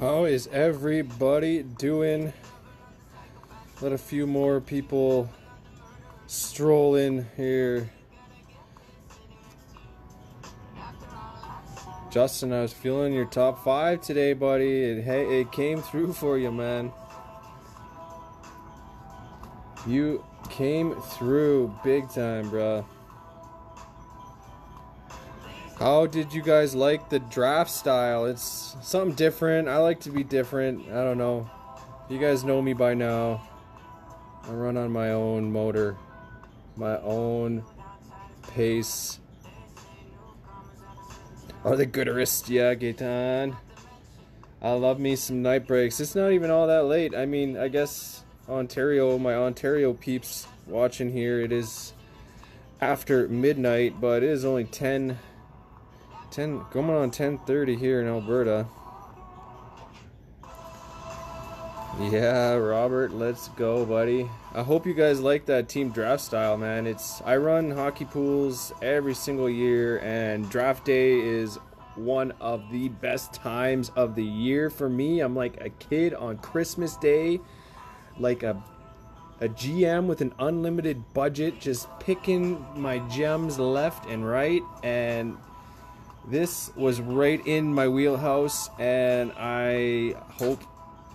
How is everybody doing? Let a few more people stroll in here. Justin, I was feeling your top five today, buddy. It, hey, it came through for you, man. You came through big time, bruh. How did you guys like the draft style? It's something different. I like to be different. I don't know. You guys know me by now. I run on my own motor, my own pace. Are the gooderist, yeah, Gaetan. I love me some night breaks. It's not even all that late. I mean, I guess Ontario, my Ontario peeps watching here, it is after midnight, but it is only 10 10 going on 10:30 here in Alberta. Yeah, Robert, let's go, buddy. I hope you guys like that team draft style, man. It's I run hockey pools every single year and draft day is one of the best times of the year for me. I'm like a kid on Christmas Day, like a a GM with an unlimited budget, just picking my gems left and right and this was right in my wheelhouse and I hope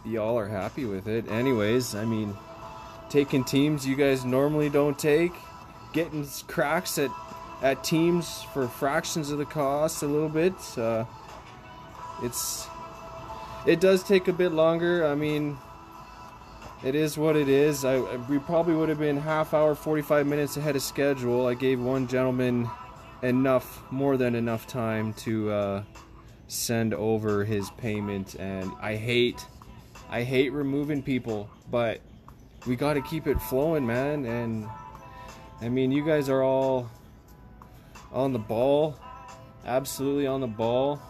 y'all are happy with it. Anyways, I mean, taking teams you guys normally don't take, getting cracks at at teams for fractions of the cost a little bit. Uh, it's it does take a bit longer. I mean, it is what it is. I we probably would have been half hour, 45 minutes ahead of schedule. I gave one gentleman enough, more than enough time to uh, send over his payment. And I hate, I hate removing people, but we got to keep it flowing, man. And I mean, you guys are all on the ball, absolutely on the ball.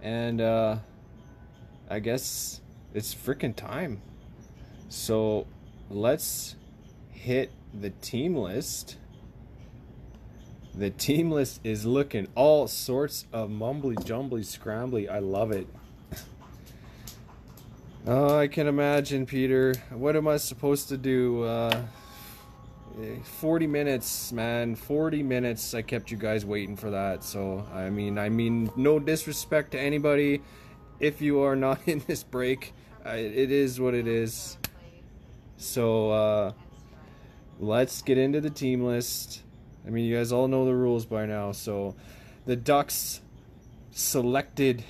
And uh, I guess it's freaking time. So let's hit the team list. The team list is looking all sorts of mumbly jumbly scrambly. I love it. Oh, I can imagine, Peter. What am I supposed to do? Uh, 40 minutes, man. 40 minutes. I kept you guys waiting for that. So, I mean, I mean, no disrespect to anybody. If you are not in this break, it is what it is. So, uh, let's get into the team list. I mean, you guys all know the rules by now. So, the Ducks selected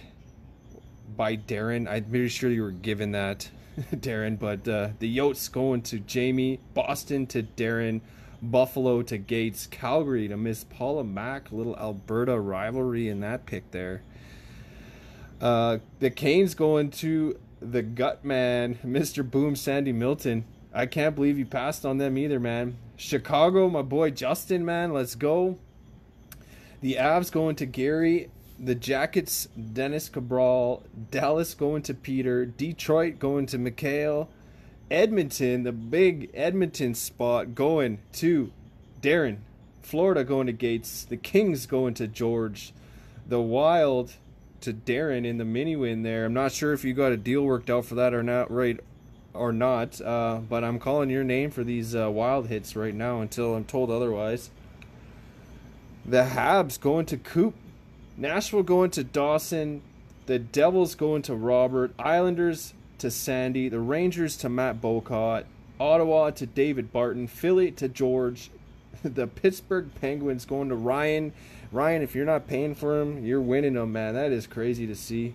by Darren. I'm pretty sure you were given that, Darren. But uh, the Yotes going to Jamie, Boston to Darren, Buffalo to Gates, Calgary to Miss Paula Mack. Little Alberta rivalry in that pick there. Uh, the Canes going to the gut man, Mr. Boom Sandy Milton. I can't believe you passed on them either, man. Chicago, my boy Justin, man, let's go. The Avs going to Gary. The Jackets, Dennis Cabral. Dallas going to Peter. Detroit going to Mikhail. Edmonton, the big Edmonton spot going to Darren. Florida going to Gates. The Kings going to George. The Wild to Darren in the mini win there. I'm not sure if you got a deal worked out for that or not right or not, uh, but I'm calling your name for these uh, wild hits right now until I'm told otherwise. The Habs going to Coop. Nashville going to Dawson. The Devils going to Robert. Islanders to Sandy. The Rangers to Matt Bocott. Ottawa to David Barton. Philly to George. The Pittsburgh Penguins going to Ryan. Ryan, if you're not paying for him, you're winning them, man. That is crazy to see.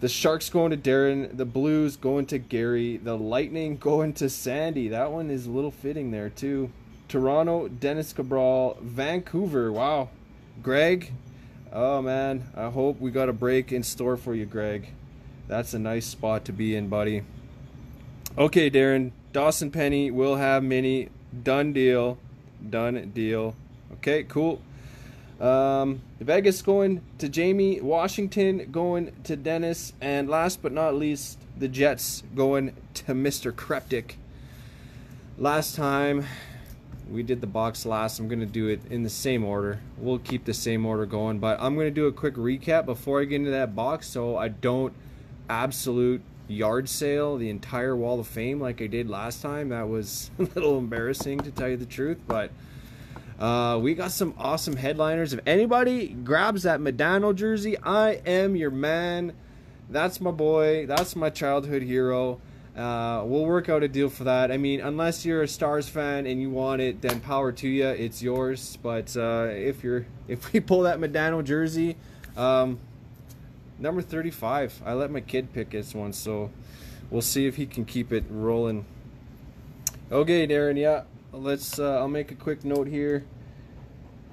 The Sharks going to Darren. The Blues going to Gary. The Lightning going to Sandy. That one is a little fitting there, too. Toronto, Dennis Cabral. Vancouver, wow. Greg, oh man, I hope we got a break in store for you, Greg. That's a nice spot to be in, buddy. Okay, Darren. Dawson Penny will have mini. Done deal. Done deal. Okay, cool. Um, Vegas going to Jamie, Washington going to Dennis, and last but not least, the Jets going to Mr. Kreptic. Last time we did the box last. I'm going to do it in the same order. We'll keep the same order going, but I'm going to do a quick recap before I get into that box so I don't absolute yard sale the entire wall of fame like I did last time. That was a little embarrassing to tell you the truth, but uh, we got some awesome headliners. If anybody grabs that Modano jersey, I am your man. That's my boy. That's my childhood hero. Uh, we'll work out a deal for that. I mean, unless you're a Stars fan and you want it, then power to you. It's yours. But uh, if you're, if we pull that Modano jersey, um, number 35. I let my kid pick this one, so we'll see if he can keep it rolling. Okay, Darren. Yeah, let's. Uh, I'll make a quick note here.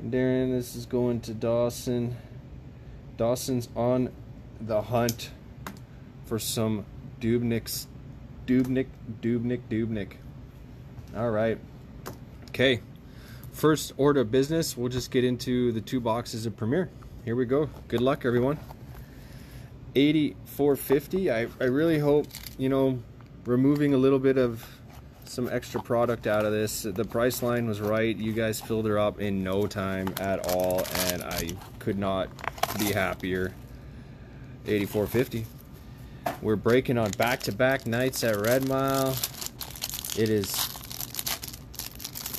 Darren, this is going to Dawson. Dawson's on the hunt for some Dubnyks. Dubnyk Dubnyk Dubnyk All right. Okay. First order of business, we'll just get into the two boxes of Premier. Here we go. Good luck, everyone. 8450 I, I really hope you know removing a little bit of some extra product out of this. The price line was right. You guys filled her up in no time at all and I could not be happier. 8450 we're breaking on back-to-back -back nights at Red Mile. It is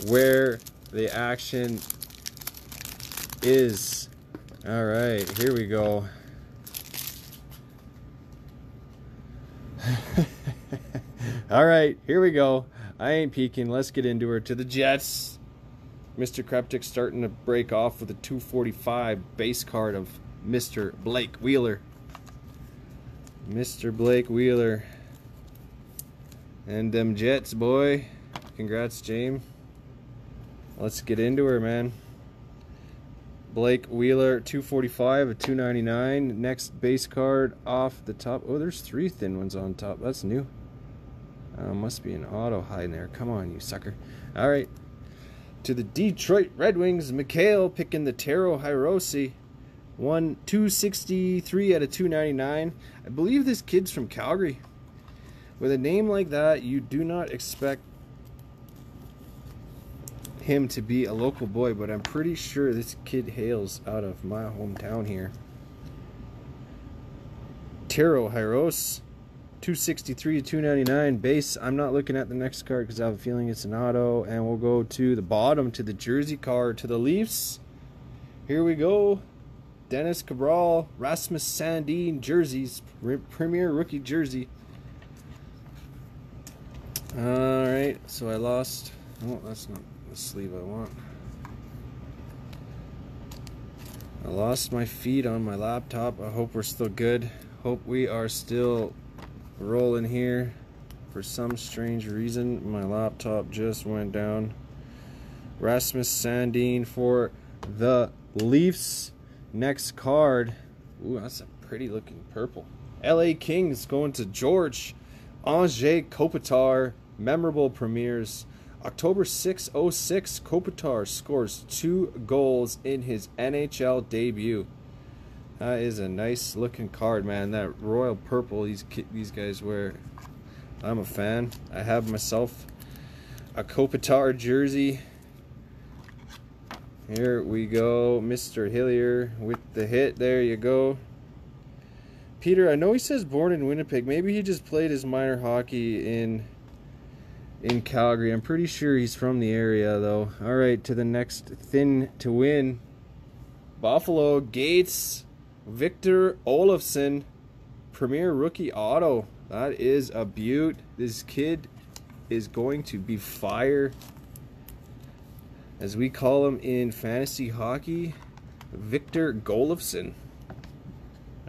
where the action is. All right here we go. All right, here we go. I ain't peeking. Let's get into her. To the Jets. Mr. Kreptic starting to break off with a 245 base card of Mr. Blake Wheeler. Mr. Blake Wheeler. And them Jets, boy. Congrats, James. Let's get into her, man. Blake Wheeler, 245 of 299. Next base card off the top. Oh, there's three thin ones on top. That's new. Uh, must be an auto hiding there. Come on, you sucker. All right. To the Detroit Red Wings, Mikhail picking the Taro Hirose. One 263 out of 299. I believe this kid's from Calgary. With a name like that, you do not expect him to be a local boy, but I'm pretty sure this kid hails out of my hometown here. Taro Hirose, 263 to 299 base. I'm not looking at the next card because I have a feeling it's an auto. And we'll go to the bottom to the jersey card to the Leafs. Here we go. Dennis Cabral, Rasmus Sandin jerseys, premier rookie jersey. All right, so I lost. Oh, that's not the sleeve I want. I lost my feed on my laptop. I hope we're still good. Hope we are still rolling here. For some strange reason, my laptop just went down. Rasmus Sandin for the Leafs. Next card. Ooh, that's a pretty looking purple. LA Kings going to George. Anze Kopitar. Memorable premieres. October 6, 06, Kopitar scores two goals in his NHL debut. That is a nice looking card, man. That royal purple these these guys wear. I'm a fan. I have myself a Kopitar jersey. Here we go, Mr. Hillier with the hit. There you go. Peter, I know he says born in Winnipeg. Maybe he just played his minor hockey in in Calgary. I'm pretty sure he's from the area, though. All right, to the next thin to win. Buffalo Gates, Victor Olofsson, Premier Rookie Auto. That is a beaut. This kid is going to be fire. As we call him in fantasy hockey, Victor Golofsson.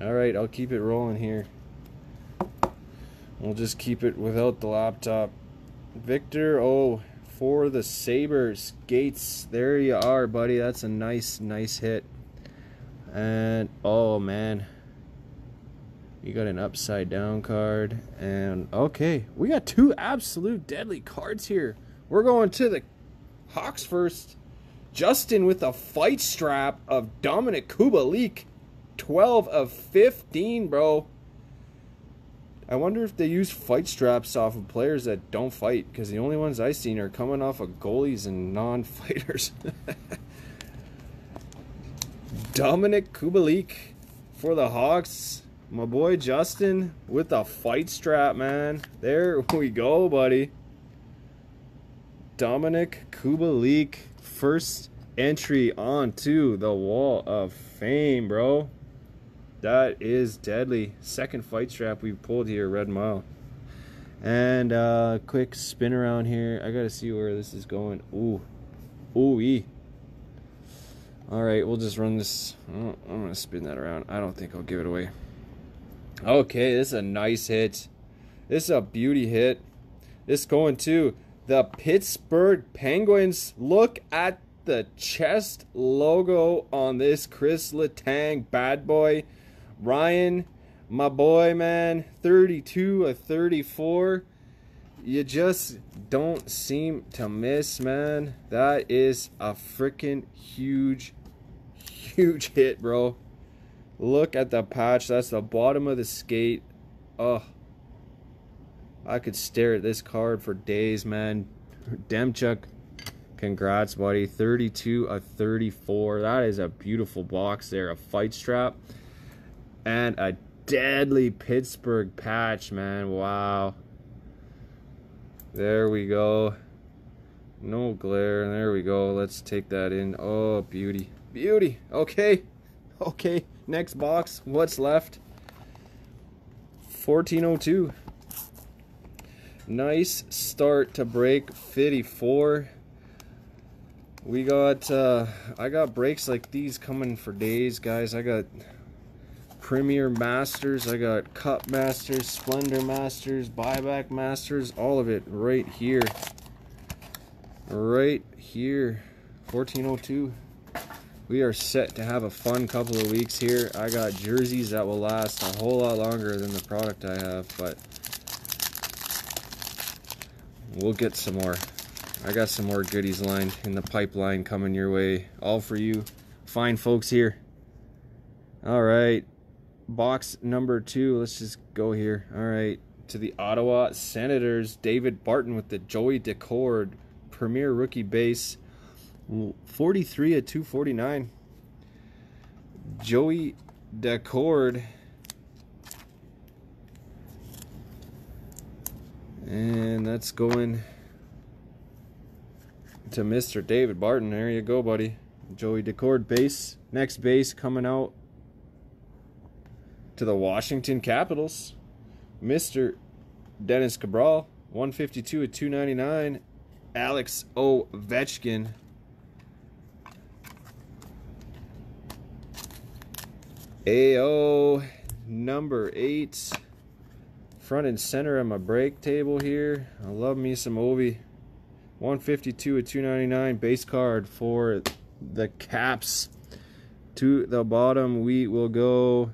All right, I'll keep it rolling here. We'll just keep it without the laptop. Victor, oh, for the Sabres. Gates, there you are, buddy. That's a nice, nice hit. And, oh, man. we got an upside down card. And, okay, we got two absolute deadly cards here. We're going to the Hawks first. Justin with a fight strap of Dominik Kubalik. 12 of 15, bro. I wonder if they use fight straps off of players that don't fight, because the only ones I've seen are coming off of goalies and non-fighters. Dominik Kubalik for the Hawks. My boy Justin with the fight strap, man. There we go, buddy. Dominik Kubalik, first entry onto the wall of fame, bro. That is deadly. Second fight strap we pulled here, Red Mile. And uh quick spin around here. I gotta see where this is going. Ooh. Ooh ee. Alright, we'll just run this. Oh, I'm gonna spin that around. I don't think I'll give it away. Okay, this is a nice hit. This is a beauty hit. This going to the Pittsburgh Penguins. Look at the chest logo on this Chris Letang bad boy. Ryan, my boy, man, 32 of 34. You just don't seem to miss, man. That is a freaking huge, huge hit, bro. Look at the patch. That's the bottom of the skate. Oh, I could stare at this card for days, man. Demchuk, congrats, buddy. 32 of 34. That is a beautiful box there. A fight strap and a deadly Pittsburgh patch, man. Wow. There we go. No glare. There we go. Let's take that in. Oh, beauty. Beauty. Okay. Okay. Next box. What's left? 1402. Nice start to break 54. We got, uh, I got breaks like these coming for days, guys. I got Premier Masters. I got Cup Masters, Splendor Masters, Buyback Masters, all of it right here. Right here. 1402. We are set to have a fun couple of weeks here. I got jerseys that will last a whole lot longer than the product I have, but we'll get some more. I got some more goodies lined in the pipeline coming your way. All for you fine folks here. All right box number two. Let's just go here. All right. To the Ottawa Senators, David Barton with the Joey Daccord Premier Rookie Base. 43 at 249. Joey Daccord. And that's going to Mr. David Barton. There you go, buddy. Joey Daccord base. Next base coming out to the Washington Capitals, Mr. Dennis Cabral, 152 at 299. Alex Ovechkin. AO number eight. Front and center on my break table here. I love me some Ovi. 152 at 299 base card for the Caps. To the bottom, we will go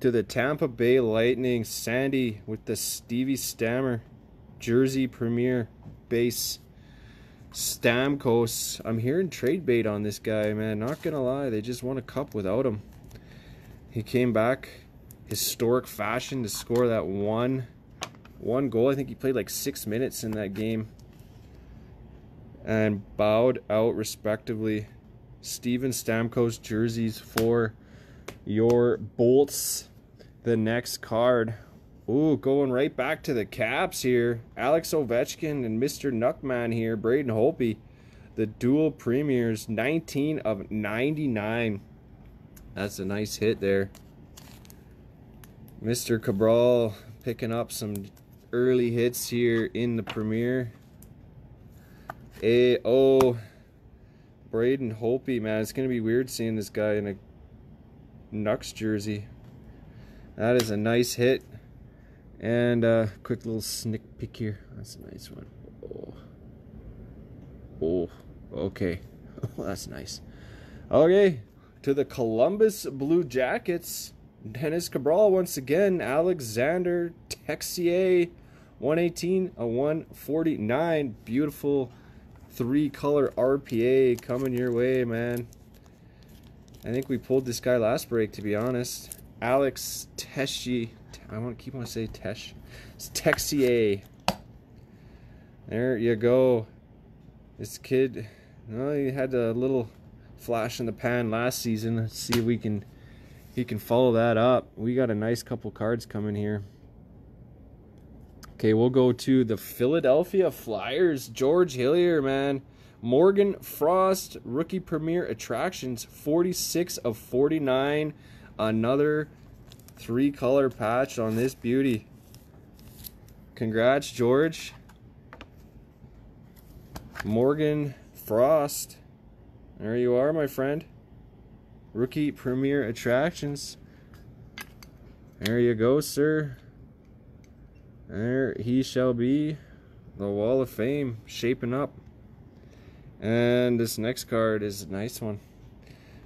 to the Tampa Bay Lightning, Sandy with the Stevie Stammer Jersey Premier base Stamkos. I'm hearing trade bait on this guy, man. Not gonna lie, they just won a cup without him. He came back historic fashion to score that one one goal. I think he played like six minutes in that game. And bowed out respectively. Steven Stamkos jerseys for your Bolts. The next card. Ooh, going right back to the Caps here. Alex Ovechkin and Mr. Nuckman here. Braden Holtby. The dual premiers. 19 of 99. That's a nice hit there. Mr. Cabral picking up some early hits here in the premiere. A oh Braden Holtby, man, it's gonna be weird seeing this guy in a Nux jersey. That is a nice hit. And a uh, quick little sneak peek here. That's a nice one. Oh, oh okay. that's nice. Okay, to the Columbus Blue Jackets. Dennis Cabral once again. Alexander Texier. 118, a 149. Beautiful three color RPA coming your way, man. I think we pulled this guy last break, to be honest. Alex Teshi I want to keep on say Tesh. It's Texier. There you go. This kid, well, he had a little flash in the pan last season. Let's see if we can he can follow that up. We got a nice couple cards coming here. Okay, we'll go to the Philadelphia Flyers. George Hillier, man. Morgan Frost, rookie premier attractions, 46 of 49. Another three color patch on this beauty. Congrats, George. Morgan Frost. There you are, my friend. Rookie Premier Attractions. There you go, sir. There he shall be. The Wall of Fame shaping up. And this next card is a nice one.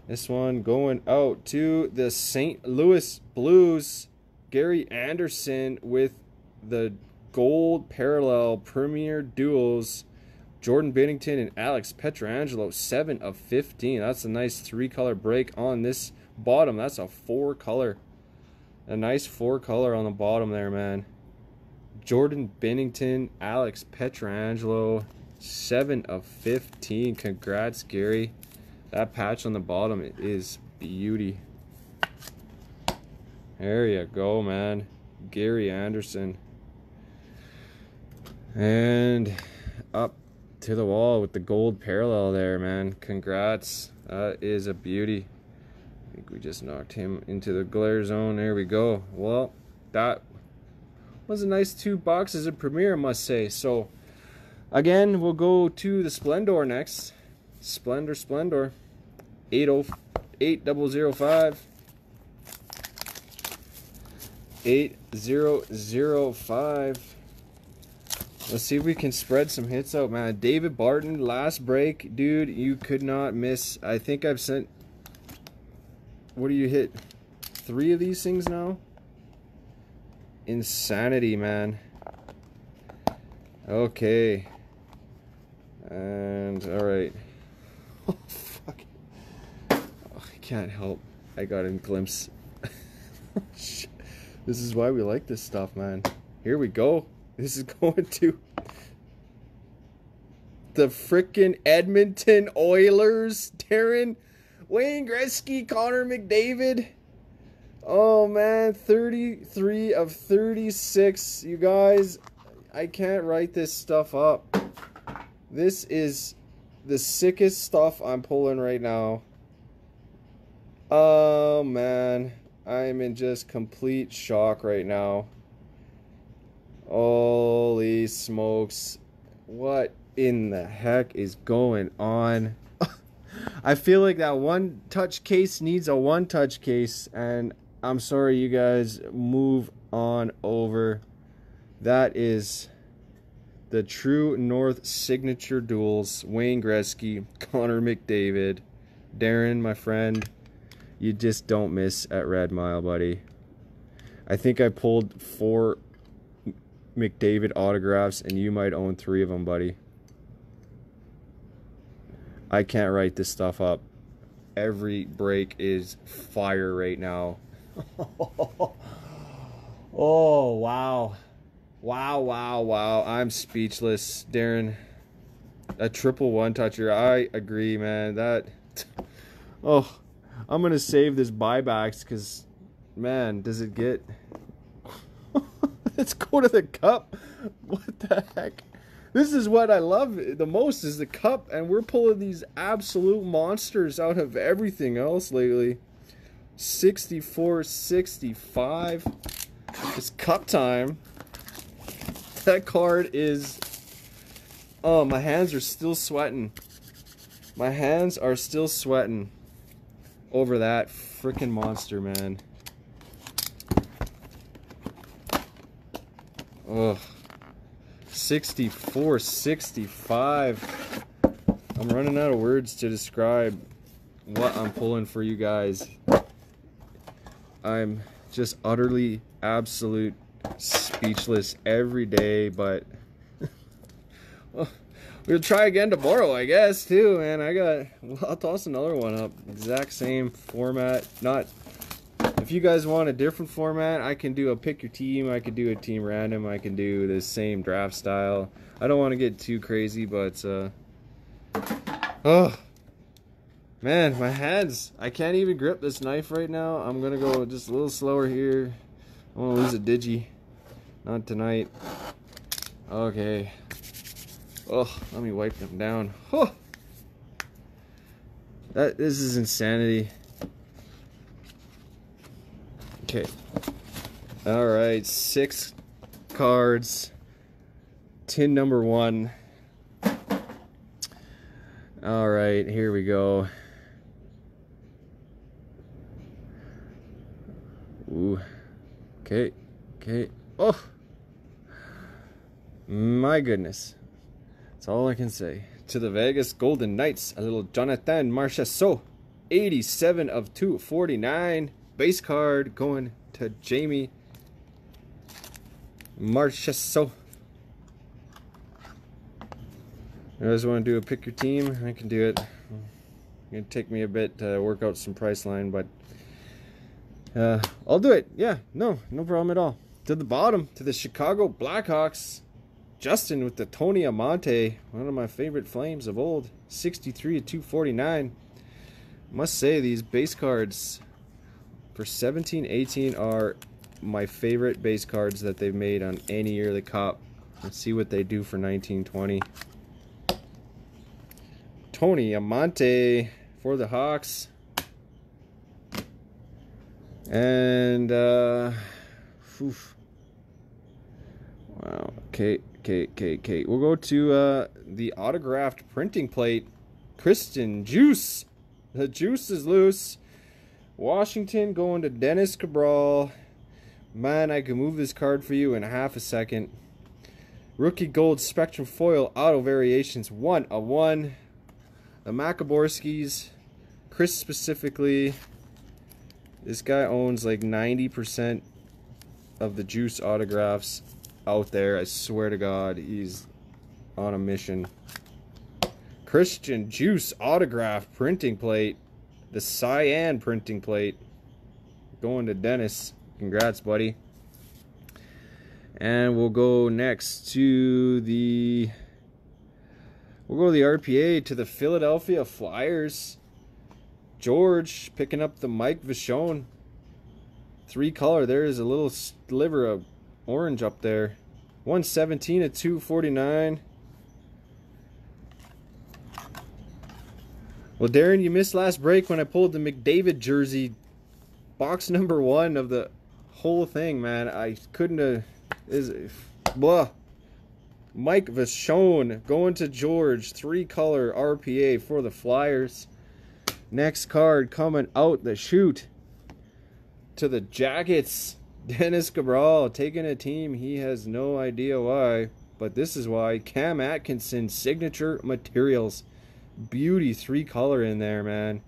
This one going out to the St. Louis Blues. Gary Anderson with the gold parallel Premier Duels Jordan Binnington and Alex Pietrangelo, 7 of 15. That's a nice three color break on this bottom. That's a four color. A nice four color on the bottom there, man. Jordan Binnington, Alex Pietrangelo, 7 of 15. Congrats, Gary. That patch on the bottom is beauty. There you go, man. Gary Anderson. And up to the wall with the gold parallel there, man. Congrats. That is a beauty. I think we just knocked him into the glare zone. There we go. Well, that was a nice two boxes of Premier, I must say. So, again, we'll go to the Splendor next. Splendor, Splendor. 8005. 8005. Let's see if we can spread some hits out, man. David Barton, last break. Dude, you could not miss. I think I've sent... What do you hit? Three of these things now? Insanity, man. Okay. And, alright. Oh, fuck. Oh, I can't help. I got a glimpse. this is why we like this stuff, man. Here we go. This is going to the frickin' Edmonton Oilers, Darren, Wayne Gretzky, Connor McDavid. Oh man, 33 of 36. You guys, I can't write this stuff up. This is the sickest stuff I'm pulling right now. Oh man, I'm in just complete shock right now. Holy smokes. What in the heck is going on? I feel like that one touch case needs a one touch case, and I'm sorry, you guys, move on over. That is the True North signature duels Wayne Gretzky, Connor McDavid, Darren, my friend. You just don't miss at Red Mile, buddy. I think I pulled four McDavid autographs, and you might own three of them, buddy. I can't write this stuff up. Every break is fire right now. oh, wow. Wow, wow, wow. I'm speechless, Darren. A triple one toucher. I agree, man. That. Oh, I'm going to save this buybacks because, man, does it get Let's go to the cup. What the heck? This is what I love the most is the cup, and we're pulling these absolute monsters out of everything else lately. 64, 65. It's cup time. That card is... Oh, my hands are still sweating. My hands are still sweating over that freaking monster, man. Ugh. 64, 65. I'm running out of words to describe what I'm pulling for you guys. I'm just utterly, absolute speechless every day, but well, we'll try again tomorrow, I guess, too, man. I got, well, I'll toss another one up. Exact same format. Not, if you guys want a different format, I can do a pick your team. I could do a team random. I can do the same draft style. I don't want to get too crazy, but uh, oh man, my hands! I can't even grip this knife right now. I'm gonna go just a little slower here. I want to lose a digi. Not tonight. Okay. Oh, let me wipe them down. Oh. That this is insanity. Okay. All right, six cards. Tin number one. All right, here we go. Ooh. Okay. Okay. Oh. My goodness. That's all I can say. To the Vegas Golden Knights, a little Jonathan Marchessault. 87 of 249. Base card going to Jamie Marchessault. You guys want to do a pick your team? I can do it. It'll take me a bit to work out some price line, but uh, I'll do it. Yeah, no, no problem at all. To the bottom, to the Chicago Blackhawks. Justin with the Tony Amonte, one of my favorite flames of old. 63 to 249. Must say, these base cards for 17 18 are my favorite base cards that they've made on any year of the cop. Let's see what they do for 1920. Tony Amonte for the Hawks. And, uh, oof. Wow. Okay, okay, okay, okay. We'll go to uh, the autographed printing plate. Christian Djoos. The juice is loose. Washington going to Dennis Cabral. Man, I can move this card for you in half a second. Rookie Gold Spectrum Foil Auto Variations 1 of 1. The Makaborskis, Chris specifically. This guy owns like 90% of the juice autographs out there. I swear to God, he's on a mission. Christian Djoos autograph printing plate. The cyan printing plate. Going to Dennis. Congrats, buddy. And we'll go next to the we'll go to the RPA to the Philadelphia Flyers. George picking up the Mike Vachon. Three color. There is a little sliver of orange up there. 117 at 249. Well, Darren, you missed last break when I pulled the McDavid jersey, box number one of the whole thing, man. I couldn't have. Is blah. Mike Vachon going to George, three color RPA for the Flyers. Next card coming out the chute to the Jackets. Dennis Cabral taking a team he has no idea why, but this is why. Cam Atkinson signature materials. Beauty three color in there, man.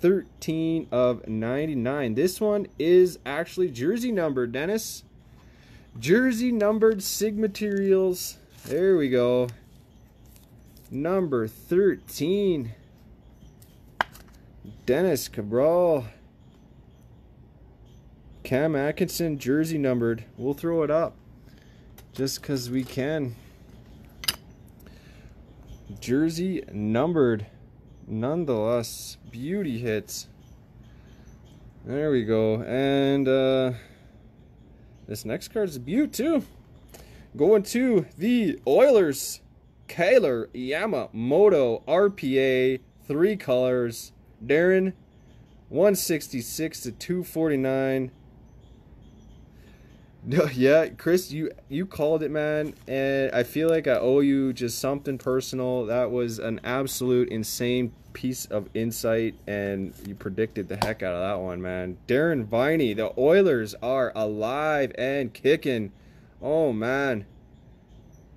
13 of 99. This one is actually jersey numbered, Dennis. Jersey numbered Sig Materials. There we go. Number 13. Dennis Cabral. Cam Atkinson, jersey numbered. We'll throw it up just because we can jersey numbered. Nonetheless beauty hits. There we go. And uh this next card is a beaut too. Going to the oilers. Kailer Yamamoto RPA three colors. Darren 166 to 249 yeah, Chris, you you called it, man, and I feel like I owe you just something personal. That was an absolute insane piece of insight, and you predicted the heck out of that one, man. Darren Viney, the Oilers are alive and kicking. Oh man.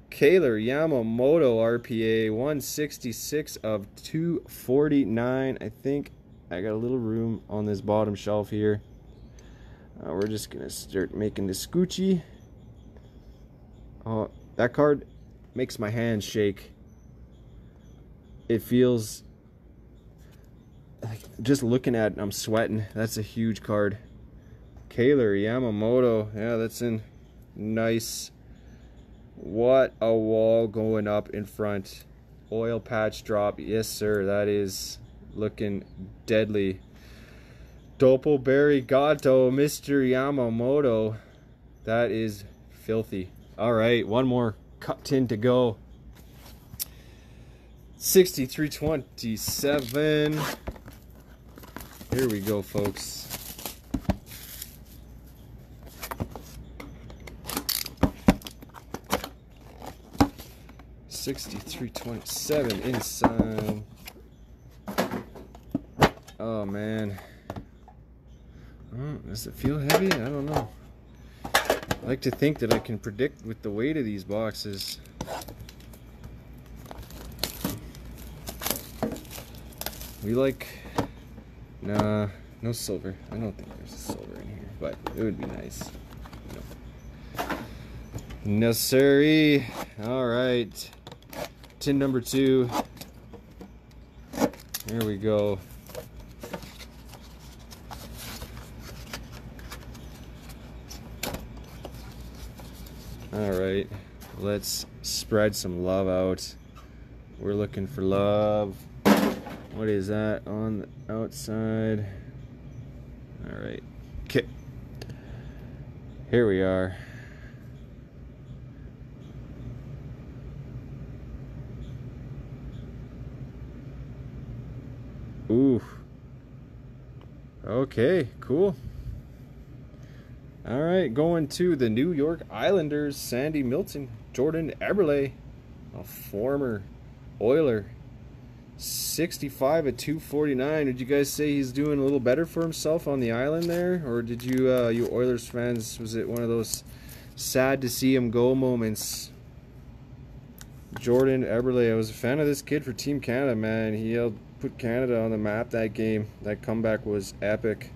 Kailer Yamamoto RPA 166 of 249. I think I got a little room on this bottom shelf here. Uh, we're just gonna start making the scoochie. Oh, that card makes my hands shake. It feels like just looking at it, I'm sweating. That's a huge card. Kailer Yamamoto. Yeah, that's in nice. What a wall going up in front. Oil patch drop. Yes, sir. That is looking deadly. Doppelberry Gato, Mr. Yamamoto. That is filthy. All right, one more cut tin to go. 6327. Here we go, folks. Sixty-three twenty-seven inside. Oh man. Does it feel heavy? I don't know. I like to think that I can predict with the weight of these boxes. We like, nah, no silver. I don't think there's silver in here, but it would be nice. No, no siree. All right, tin number two. Here we go. All right, let's spread some love out. We're looking for love. What is that on the outside? All right, okay. Here we are. Ooh. Okay, cool. All right, going to the New York Islanders, Sandy Milton, Jordan Eberle, a former Oiler, 65 at 249. Did you guys say he's doing a little better for himself on the island there, or did you, uh, you Oilers fans, was it one of those sad to see him go moments? Jordan Eberle, I was a fan of this kid for Team Canada, man. He helped put Canada on the map that game. That comeback was epic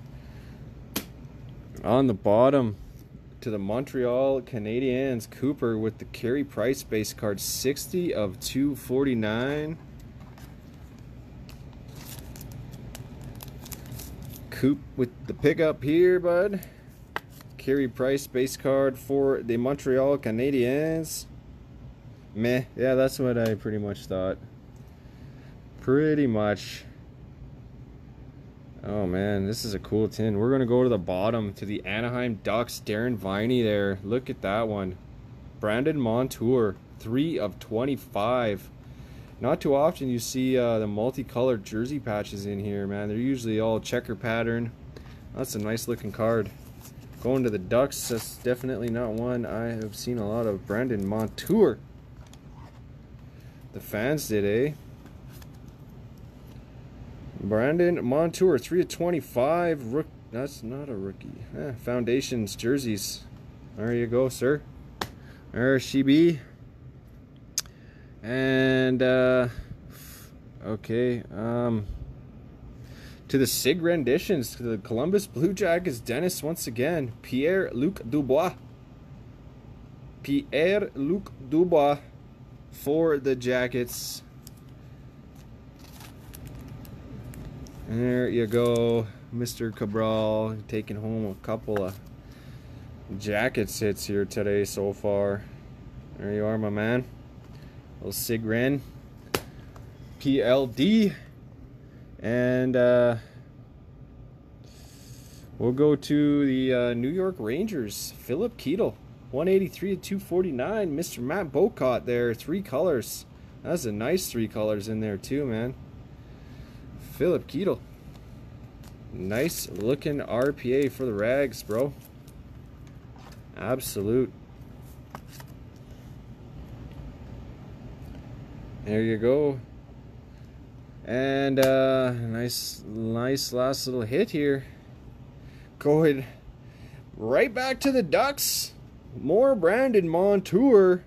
on the bottom to the Montreal Canadiens, Cooper with the Carey Price base card, 60 of 249. Coop with the pickup here, bud. Carey Price base card for the Montreal Canadiens. Meh. Yeah, that's what I pretty much thought. Pretty much. Oh man, this is a cool tin. We're gonna go to the bottom to the Anaheim Ducks. Darren Viney there. Look at that one. Brandon Montour, three of twenty-five. Not too often you see uh, the multicolored jersey patches in here, man. They're usually all checker pattern. That's a nice looking card. Going to the Ducks, that's definitely not one I have seen a lot of. Brandon Montour. The fans did, eh? Brandon Montour, 3 of 25. Rook, that's not a rookie. Eh, Foundations jerseys. There you go, sir. There she be. And, uh, okay, um, to the SIG renditions, to the Columbus Blue Jackets, Dennis once again. Pierre-Luc Dubois. Pierre-Luc Dubois for the Jackets. There you go, Mr. Cabral, taking home a couple of jackets hits here today so far. There you are, my man. Little Sigren, PLD, and uh, we'll go to the uh, New York Rangers. Filip Chytil, 183 to 249. Mr. Matt Bocot there, three colors. That's a nice three colors in there too, man. Filip Chytil. Nice looking RPA for the rags, bro. Absolute. There you go. And uh nice nice last little hit here. Going right back to the Ducks. More Brandon Montour.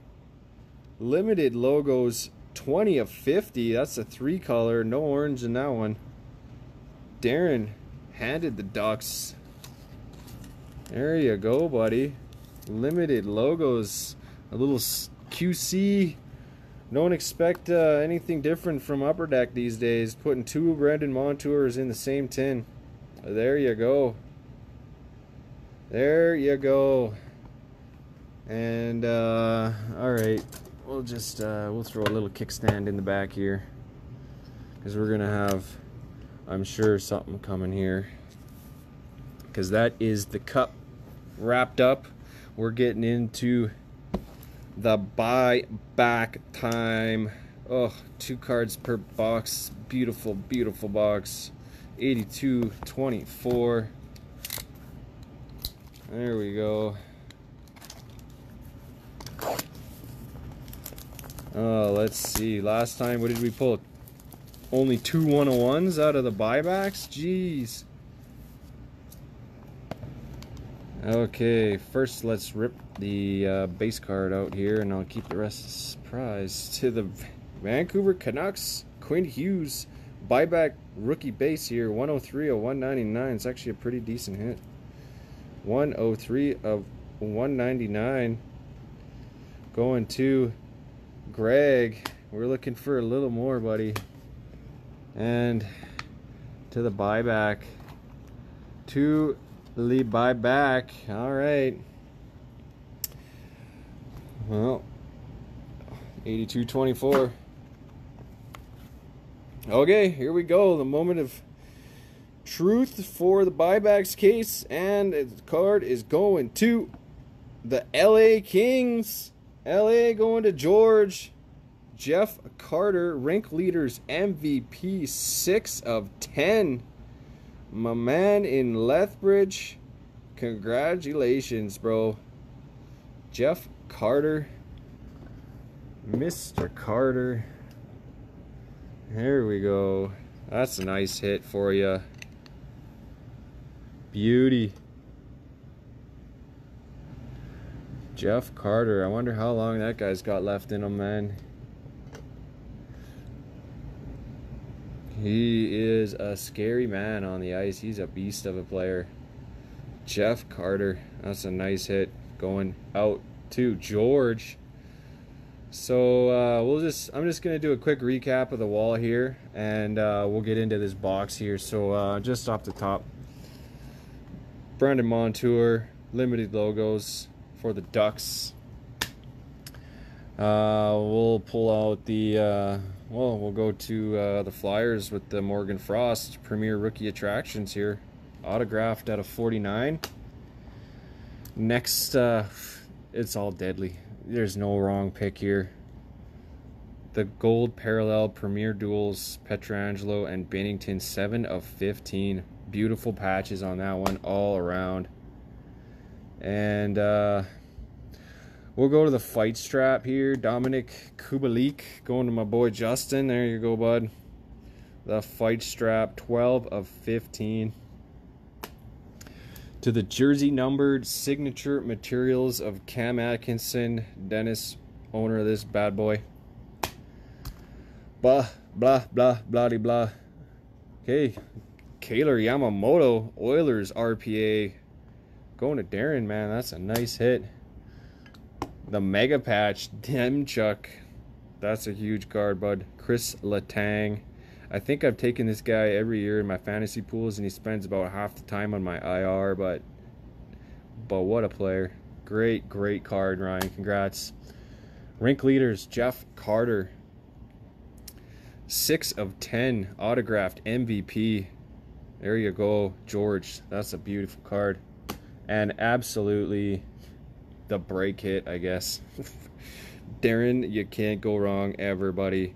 Limited logos 20 of 50. That's a three color. No orange in that one. Darren handed the Ducks. There you go, buddy. Limited logos. A little QC. Don't expect uh, anything different from Upper Deck these days. Putting two Brandon Montours in the same tin. There you go. There you go. And uh, all right, we'll just uh, we'll throw a little kickstand in the back here because we're gonna have, I'm sure, something coming here. Because that is the cup wrapped up. We're getting into the buy back time. Oh, two cards per box. Beautiful, beautiful box. 82 24. There we go. Oh, let's see. Last time, what did we pull? Only two 101s out of the buybacks? Jeez. Okay, first let's rip the uh, base card out here, and I'll keep the rest of the surprise. To the Vancouver Canucks, Quinn Hughes, buyback rookie base here, 103 of 199. It's actually a pretty decent hit. 103 of 199. Going to Greg. We're looking for a little more, buddy. And to the buyback. To the buyback. All right. Well, 82.24. Okay, here we go. The moment of truth for the buybacks case, and the card is going to the LA Kings. LA going to George. Jeff Carter, rink leaders MVP, 6 of 10. My man in Lethbridge, congratulations, bro. Jeff Carter, Mr. Carter. There we go. That's a nice hit for you. Beauty. Jeff Carter. I wonder how long that guy's got left in him, man. He is a scary man on the ice. He's a beast of a player. Jeff Carter. That's a nice hit going out to George. So uh, we'll just I'm just gonna do a quick recap of the wall here, and uh, we'll get into this box here. So uh, just off the top, Brandon Montour limited logos for the Ducks. Uh, we'll pull out the uh, well, we'll go to uh, the Flyers with the Morgan Frost Premier Rookie Attractions here, autographed out of 49. Next, uh, it's all deadly. There's no wrong pick here. The gold parallel Premier Duels, Pietrangelo and Binnington 7 of 15. Beautiful patches on that one all around. And uh, we'll go to the fight strap here. Dominik Kubalik going to my boy Justin. There you go, bud. The fight strap, 12 of 15 to the jersey numbered signature materials of Cam Atkinson, Dennis, owner of this bad boy. Blah, blah, blah, blah, blah. Okay, Kailer Yamamoto, Oilers RPA. Going to Darren, man. That's a nice hit. The Mega Patch, Demchuk. That's a huge card, bud. Chris Letang. I think I've taken this guy every year in my fantasy pools, and he spends about half the time on my IR. But, but what a player! Great, great card, Ryan. Congrats. Rink leaders: Jeff Carter. Six of ten autographed MVP. There you go, George. That's a beautiful card, and absolutely the break hit, I guess. Darren, you can't go wrong everybody.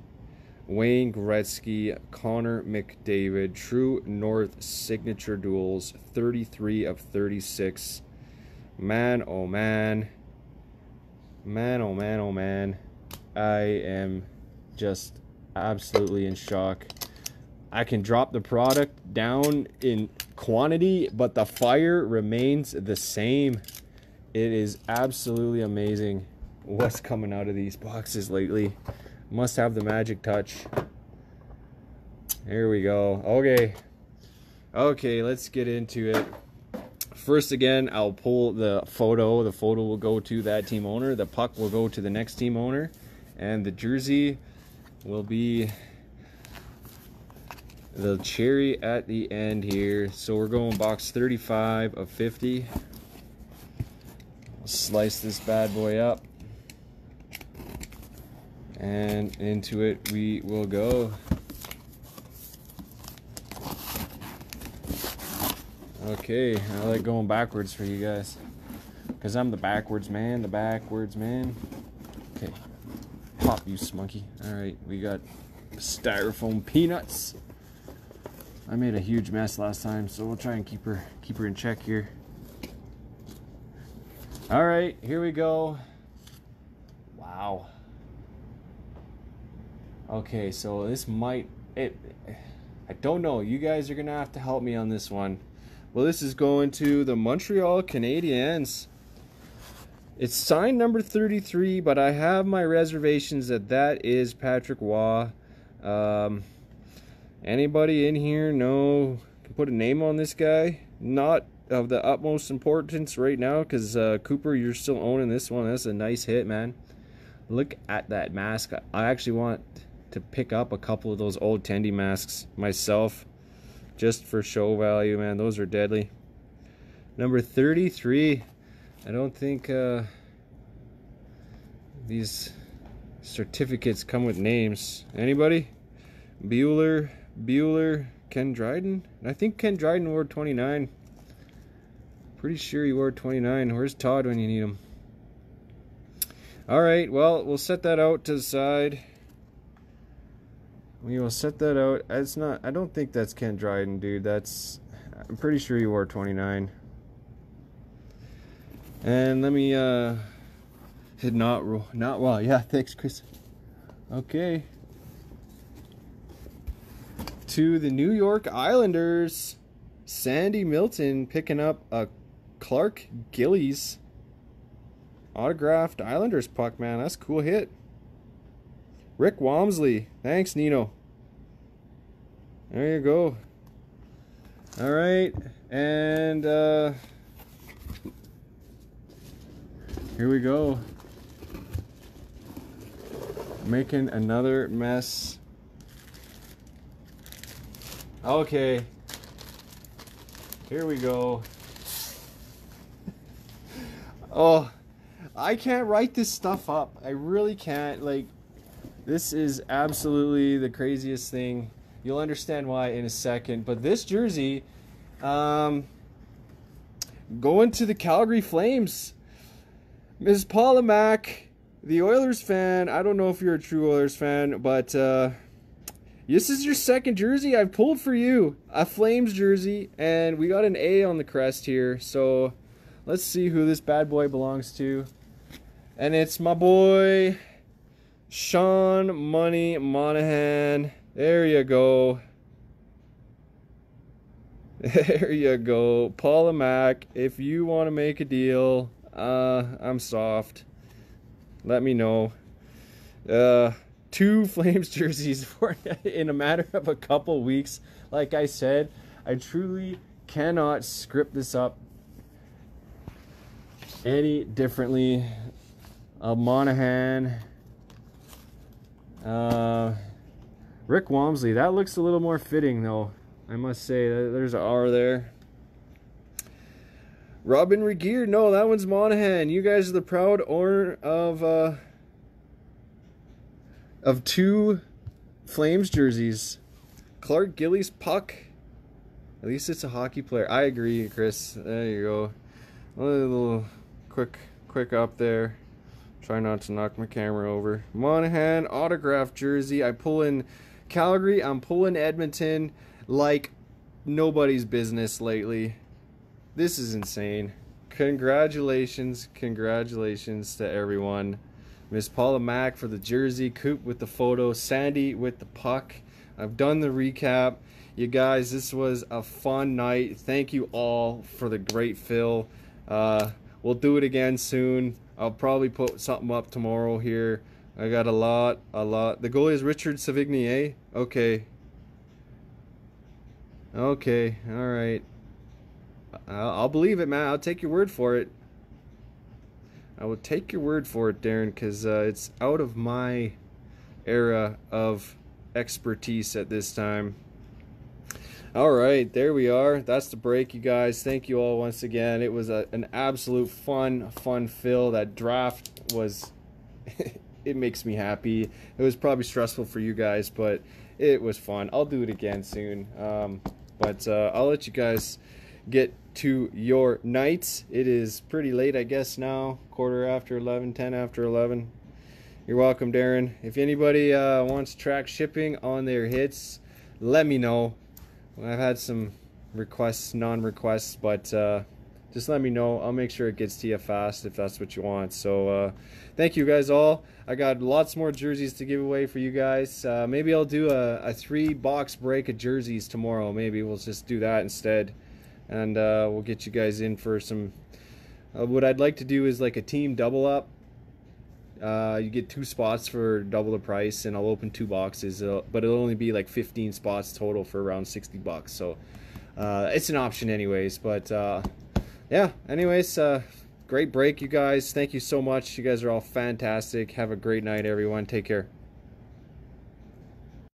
Wayne Gretzky, Connor McDavid, True North Signature Duels, 33 of 36. Man, oh man. Man, oh man, oh man. I am just absolutely in shock. I can drop the product down in quantity, but the fire remains the same. It is absolutely amazing what's coming out of these boxes lately. Must have the magic touch. Here we go. Okay. Okay, let's get into it. First again, I'll pull the photo. The photo will go to that team owner. The puck will go to the next team owner. And the jersey will be the cherry at the end here. So we're going box 35 of 50. Slice this bad boy up. And into it we will go. Okay, I like going backwards for you guys. Because I'm the backwards man, the backwards man. Okay, pop you smonkey. Alright, we got styrofoam peanuts. I made a huge mess last time, so we'll try and keep her keep her in check here. All right, here we go. Wow. Okay, so this might it I don't know. You guys are going to have to help me on this one. Well, this is going to the Montreal Canadiens. It's signed number 33, but I have my reservations that that is Patrick Roy. Um, anybody in here know, can put a name on this guy? Not of the utmost importance right now because uh, Cooper, you're still owning this one. That's a nice hit, man. Look at that mask. I actually want to pick up a couple of those old Tendy masks myself just for show value, man. Those are deadly. Number 33. I don't think uh, these certificates come with names. Anybody? Bueller, Bueller, Ken Dryden? I think Ken Dryden wore 29. Pretty sure he wore 29. Where's Todd when you need him? All right, well, we'll set that out to the side. We will set that out. It's not, I don't think that's Ken Dryden, dude. That's, I'm pretty sure he wore 29. And let me, uh, hit not, not well. Yeah, thanks, Chris. Okay. To the New York Islanders. Sandy Milton picking up a Clark Gillies autographed Islanders puck, man. That's a cool hit. Rick Wamsley. Thanks, Nino. There you go. All right. And uh, here we go. Making another mess. Okay. Here we go. oh, I can't write this stuff up. I really can't. Like, this is absolutely the craziest thing. You'll understand why in a second. But this jersey, um, going to the Calgary Flames. Ms. Paula Mack, the Oilers fan. I don't know if you're a true Oilers fan, but uh, this is your second jersey I've pulled for you. A Flames jersey, and we got an A on the crest here. So let's see who this bad boy belongs to. And it's my boy Sean Money Monahan. There you go. There you go. Paula Mack, if you want to make a deal, uh, I'm soft. Let me know. Uh, two Flames jerseys for in a matter of a couple weeks. Like I said, I truly cannot script this up any differently. Uh, Monahan, uh, Rick Wamsley. That looks a little more fitting, though. I must say, there's an R there. Robyn Regehr. No, that one's Monahan. You guys are the proud owner of uh, of two Flames jerseys. Clark Gillies puck. At least it's a hockey player. I agree, Chris. There you go. A little quick, quick up there. Try not to knock my camera over. Monahan autograph jersey. I pull in Calgary. I'm pulling Edmonton like nobody's business lately. This is insane. Congratulations, congratulations to everyone. Miss Paula Mack for the jersey, Coop with the photo, Sandy with the puck. I've done the recap. You guys, this was a fun night. Thank you all for the great fill. Uh, we'll do it again soon. I'll probably put something up tomorrow here. I got a lot, a lot. The goalie is Richard Sevigny, Okay. Okay, all right. I'll believe it, man. I'll take your word for it. I will take your word for it, Darren, because uh, it's out of my era of expertise at this time. All right, there we are. That's the break, you guys. Thank you all once again. It was a, an absolute fun, fun fill. That draft was, it makes me happy. It was probably stressful for you guys, but it was fun. I'll do it again soon. Um, but uh, I'll let you guys get to your nights. It is pretty late, I guess, now. Quarter after 11, 10 after 11. You're welcome, Darren. If anybody uh, wants track shipping on their hits, let me know. I've had some requests, non-requests, but uh, just let me know. I'll make sure it gets to you fast if that's what you want. So uh, thank you guys all. I got lots more jerseys to give away for you guys. Uh, maybe I'll do a, a three box break of jerseys tomorrow. Maybe we'll just do that instead. And uh, we'll get you guys in for some... Uh, what I'd like to do is like a team double up. Uh, you get two spots for double the price, and I'll open two boxes, uh, but it'll only be like 15 spots total for around 60 bucks. So uh, it's an option, anyways. But uh, yeah, anyways, great break, you guys. Thank you so much. You guys are all fantastic. Have a great night, everyone. Take care.